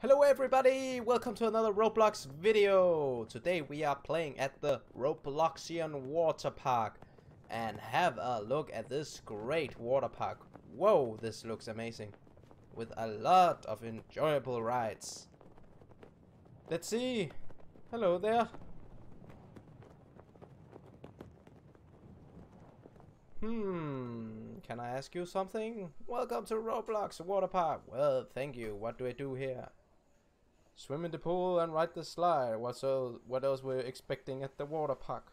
Hello everybody, welcome to another Roblox video. Today we are playing at the Robloxian Water Park and have a look at this great water park. Whoa, this looks amazing. With a lot of enjoyable rides. Let's see. Hello there. Hmm, can I ask you something? Welcome to Roblox Water Park. Well, thank you. What do I do here? Swim in the pool and ride the slide. What else, what else were you expecting at the water park?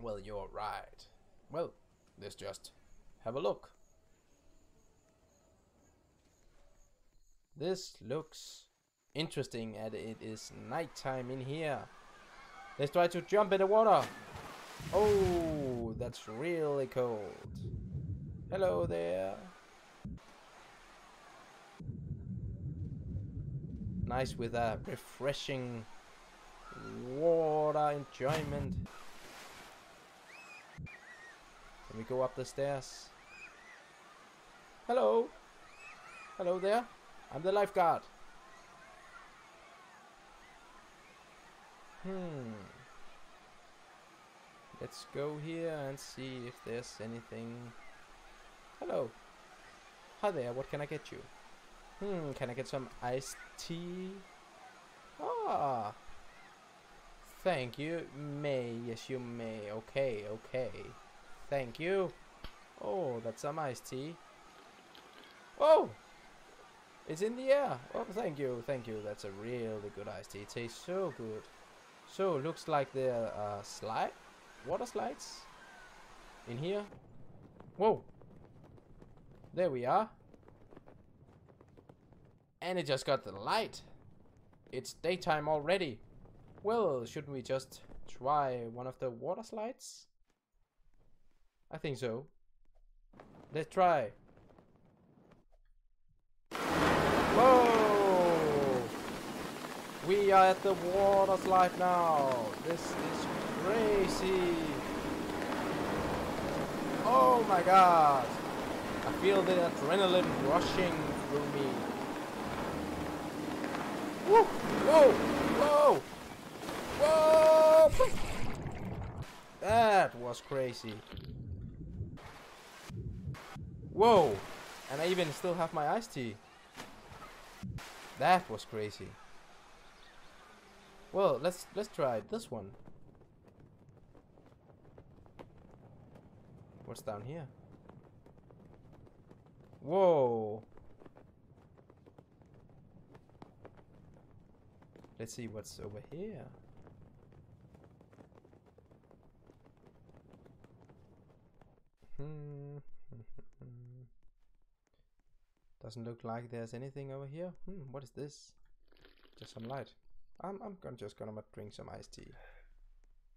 Well, you're right. Well, let's just have a look. This looks interesting and it is nighttime in here. Let's try to jump in the water. Oh, that's really cold. Hello there. Nice with a refreshing water enjoyment. Can we go up the stairs? Hello? Hello there? I'm the lifeguard. Hmm. Let's go here and see if there's anything. Hello. Hi there, what can I get you? Hmm, can I get some iced tea? Ah. Thank you. May. Yes, you may. Okay, okay. Thank you. Oh, that's some iced tea. Oh! It's in the air. Oh, thank you. Thank you. That's a really good iced tea. It tastes so good. So, looks like there are slide, water slides in here. Whoa. There we are. And it just got the light. It's daytime already. Well, shouldn't we just try one of the water slides? I think so. Let's try. Whoa! We are at the water slide now. This is crazy. Oh my god. I feel the adrenaline rushing through me. Whoa! Whoa! Whoa! Whoa! That was crazy. Whoa! And I even still have my iced tea. That was crazy. Well, let's let's try this one. What's down here? Whoa! Let's see what's over here. Hmm. Doesn't look like there's anything over here. Hmm, what is this? Just some light. I'm I'm gonna just gonna drink some iced tea.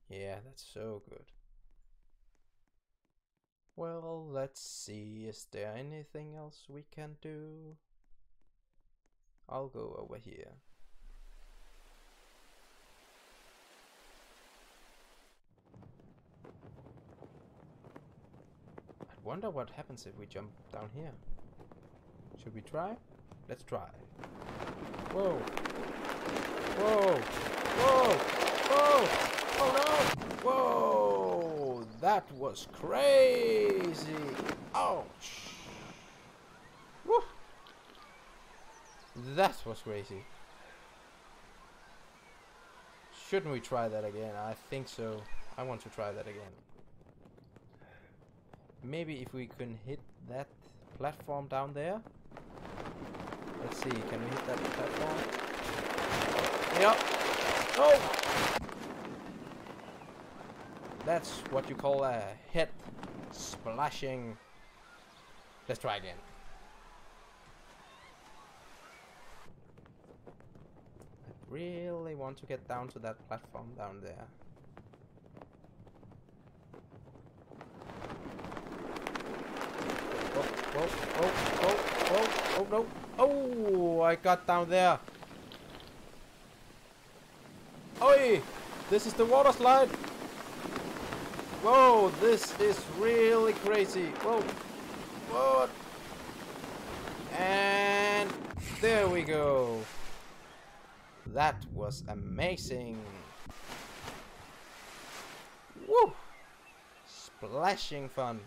Yeah, that's so good. Well, let's see. Is there anything else we can do? I'll go over here. Wonder what happens if we jump down here. Should we try? Let's try. Whoa! Whoa! Whoa! Whoa! Oh no! Whoa! That was crazy! Ouch! Woo! That was crazy. Shouldn't we try that again? I think so. I want to try that again. Maybe if we can hit that platform down there. Let's see, can we hit that platform? Yep. Oh! That's what you call a hit splashing. Let's try again. I really want to get down to that platform down there. Oh, oh, oh, oh, oh, no. Oh, I got down there. Oi! This is the water slide. Whoa, this is really crazy. Whoa. What? And there we go. That was amazing. Woo! Splashing fun.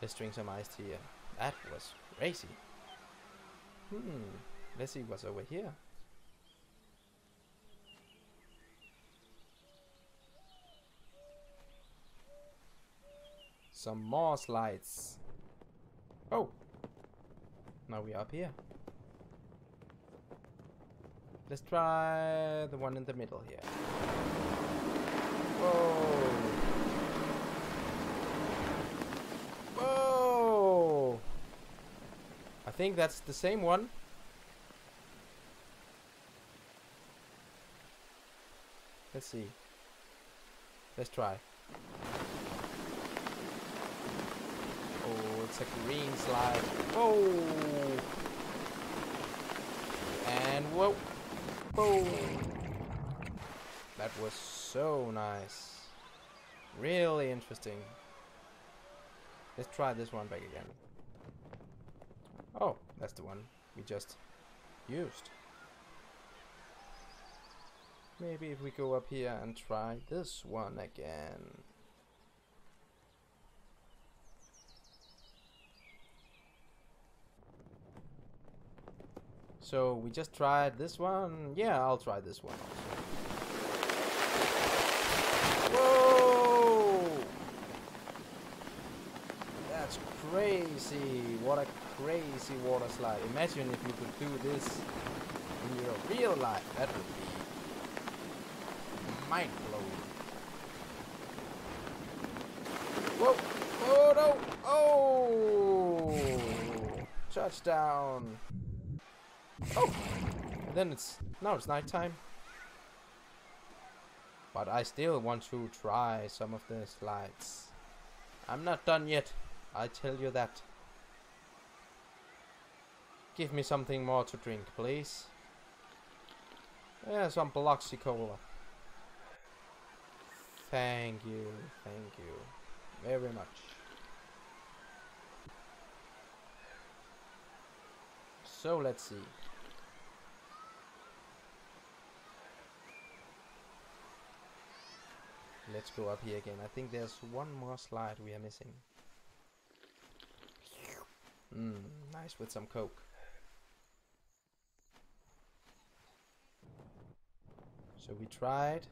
Let's drink some iced tea. That was crazy. Hmm. Let's see what's over here. Some more slides. Oh! Now we're up here. Let's try the one in the middle here. Whoa! I think that's the same one. Let's see. Let's try. Oh, it's a green slide. Oh! And whoa! Boom! That was so nice. Really interesting. Let's try this one back again. Oh, that's the one we just used. Maybe if we go up here and try this one again. So we just tried this one. Yeah, I'll try this one also. Whoa! That's crazy. What a crazy water slide. Imagine if you could do this in your real life. That would be mind blowing. Whoa! Oh no! Oh! Touchdown! Oh! And then it's now it's nighttime. But I still want to try some of the slides. I'm not done yet. I tell you that. Give me something more to drink, please. Yeah, some Bloxy Cola. Thank you, thank you very much. So let's see. Let's go up here again. I think there's one more slide we are missing. Mmm, nice with some coke. So we tried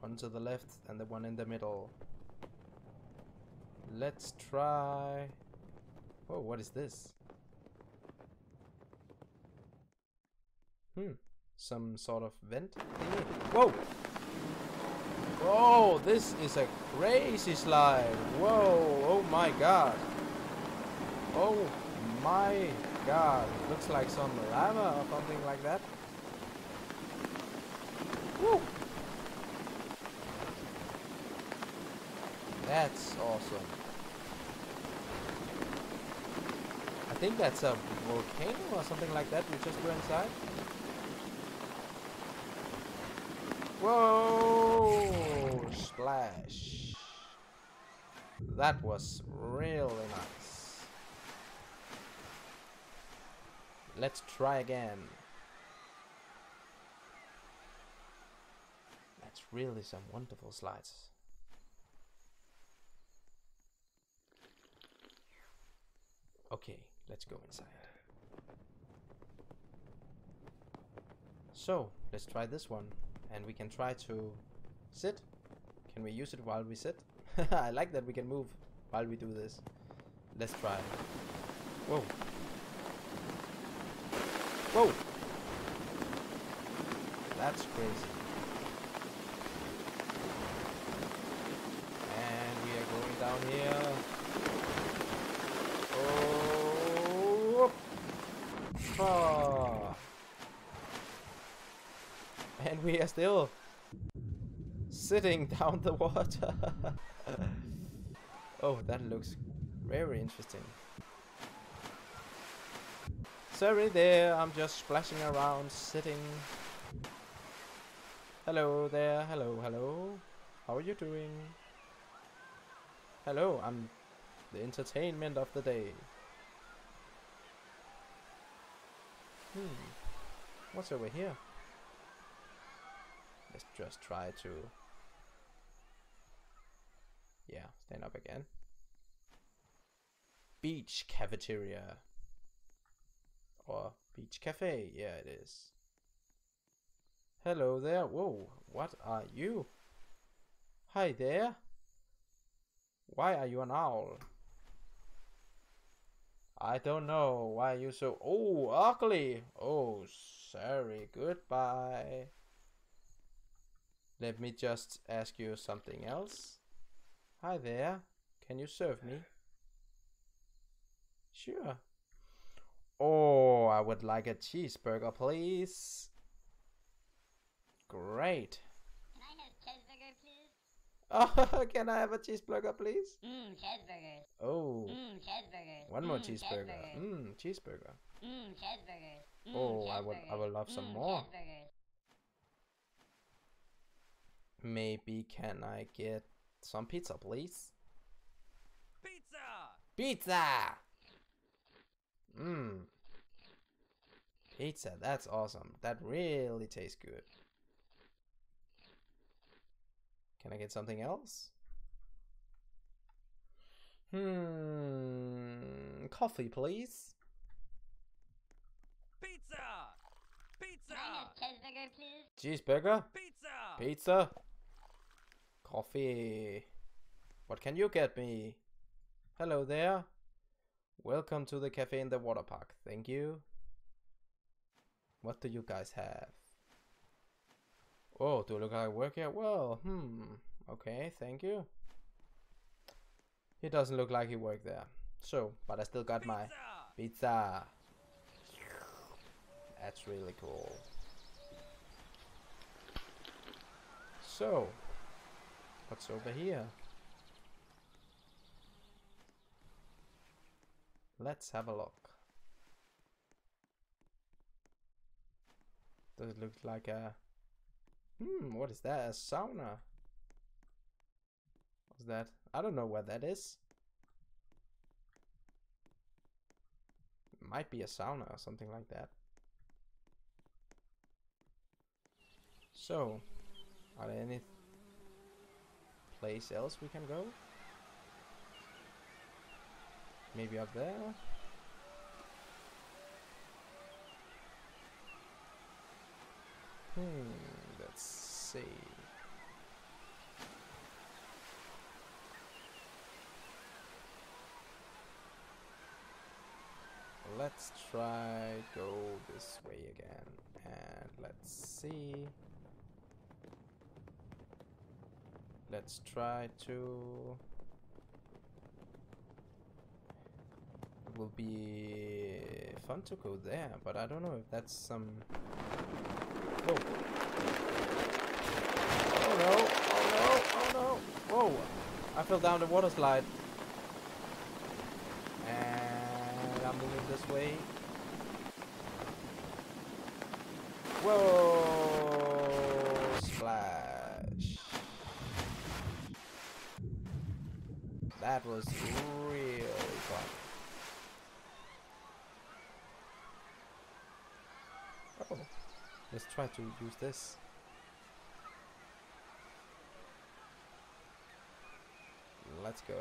one to the left and the one in the middle. Let's try... Oh, what is this? Hmm, some sort of vent thingy. Whoa! Whoa, this is a crazy slide. Whoa, oh my god. Oh my god. Looks like some lava or something like that. Woo! That's awesome. I think that's a volcano or something like that. We just go inside. Whoa! Splash. That was really nice. Let's try again. That's really some wonderful slides. Okay, let's go inside. So, let's try this one. And we can try to sit. Can we use it while we sit? I like that we can move while we do this. Let's try. Whoa. Whoa! That's crazy. And we are going down here. Oh! Oh! And we are still sitting down the water. oh, that looks very interesting. Sorry there, I'm just splashing around, sitting. Hello there, hello, hello. How are you doing? Hello, I'm the entertainment of the day. Hmm. What's over here? Let's just try to... Yeah, stand up again. Beach cafeteria. Or beach cafe, yeah it is. Hello there. Whoa, what are you? Hi there. Why are you an owl? I don't know. Why are you so... Oh, ugly. Oh, sorry. Goodbye. Let me just ask you something else. Hi there. Can you serve me? Sure. Oh, I would like a cheeseburger, please. Great. Can I have cheeseburger, please? Oh, can I have a cheeseburger, please? Mmm, cheeseburgers. Oh, Mmm, cheeseburgers. one more Mm, cheeseburger. Mmm, cheeseburger. Mmm, cheeseburgers. Mm, Oh, I would- I would love some Mm, more. Cheeseburgers. Maybe can I get some pizza, please? Pizza! Pizza! Mmm. Pizza, that's awesome. That really tastes good. Can I get something else? Hmm. Coffee, please. Pizza! Pizza! Can I have cheeseburger, please? Cheeseburger? Pizza! Pizza? Coffee. What can you get me? Hello there. Welcome to the cafe in the water park. Thank you. What do you guys have? Oh, do I look like I work here? Well, hmm. Okay, thank you. He doesn't look like he worked there. So, but I still got my Pizza! pizza. That's really cool. So, what's over here? Let's have a look. Does it look like a... Hmm, what is that? A sauna? What's that? I don't know what that is. Might be a sauna or something like that. So, are there any place else we can go? Maybe up there? Hmm, let's see. Let's try go this way again and let's see. Let's try to it will be fun to go there, but I don't know if that's some Oh no, oh no, oh no. Whoa. I fell down the water slide. And I'm moving this way. Whoa! Splash. That was really fun. Oh, let's try to use this. Let's go.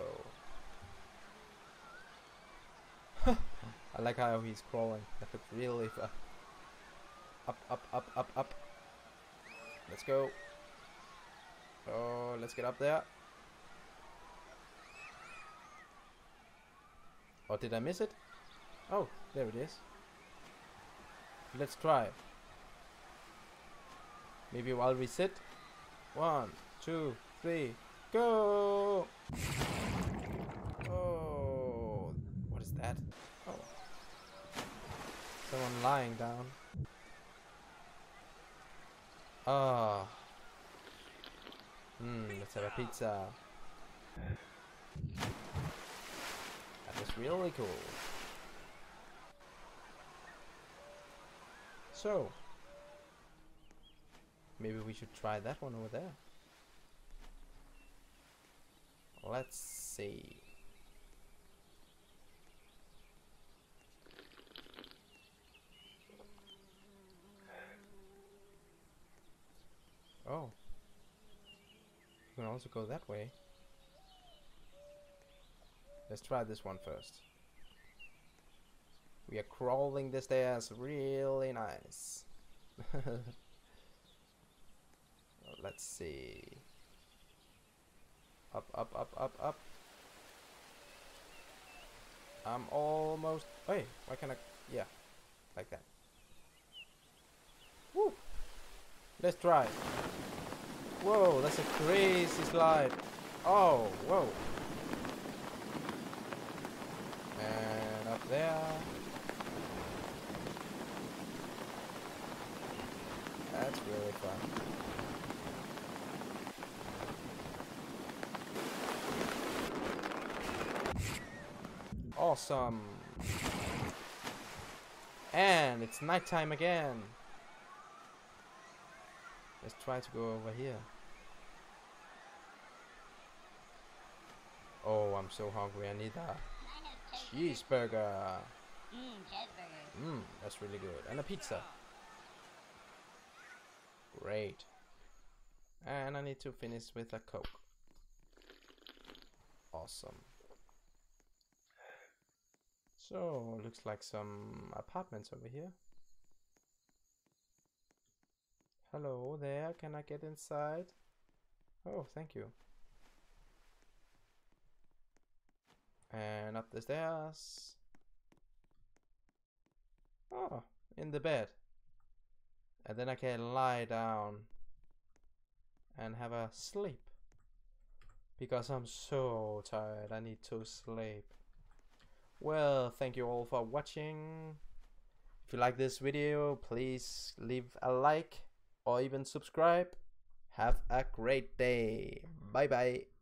I like how he's crawling. That looks really fun. Up, up, up, up, up. Let's go. Oh, let's get up there. Or did I miss it? Oh, there it is. Let's try. Maybe while we sit. One, two, three, go! Oh, what is that? Oh, someone lying down. Ah. Hmm, let's have a pizza. That was really cool. So, maybe we should try that one over there. Let's see. Oh. You can also go that way. Let's try this one first. We are crawling the stairs really nice. Let's see. Up, up, up, up, up. I'm almost. Hey, why can't I? Yeah, like that. Woo! Let's try. Whoa, that's a crazy slide. Oh, whoa. And up there. That's really fun. Awesome. And it's nighttime again. Let's try to go over here. Oh, I'm so hungry. I need a cheeseburger. Mmm, that's really good. And a pizza. Great. And I need to finish with a Coke. Awesome. So, looks like some apartments over here. Hello there, can I get inside? Oh, thank you. And up the stairs. Oh, in the bed. And then I can lie down and have a sleep. Because I'm so tired, I need to sleep. Well, thank you all for watching. If you like this video, please leave a like or even subscribe. Have a great day. Bye bye.